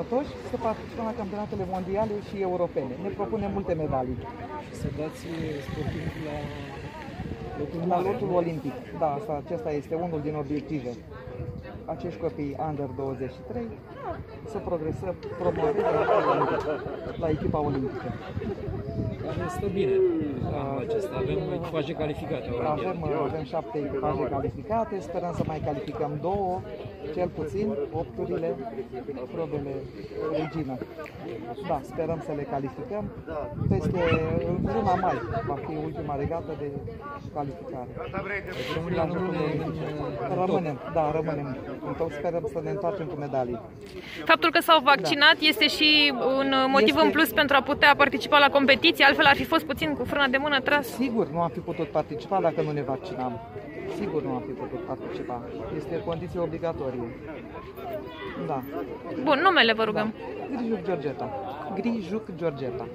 sănătoși să participăm la campionatele mondiale și europene. Ne propunem multe medalii. Și să dați sportivul la lotul La mare. lotul olimpic, da, asta, acesta este unul din obiective. Acești copii under 23 să progresăm, promoveze la, lotul olimpic, la echipa olimpică. Care stă bine anul acesta. Avem echipaje calificate. Avem, Olimpiade. avem șapte echipaje calificate, sperăm să mai calificăm două, cel puțin, opturile, probele regină. Da, sperăm să le calificăm. Peste în luna mai va fi ultima regată de calificare. Deci România rămâne în, în top. Rămânem, da, rămânem. În top sperăm să ne întoarcem cu medalii. Faptul că s-au vaccinat este și un motiv Este- în plus pentru a putea participa la competiție, altfel ar fi fost puțin cu frâna de mână tras. Sigur nu am fi putut participa dacă nu ne vaccinam. Sigur nu am fi putut participa. Este o condiție obligatorie. Da. Bun, numele vă rugăm. Grijuc Georgeta. Grijuc Georgeta.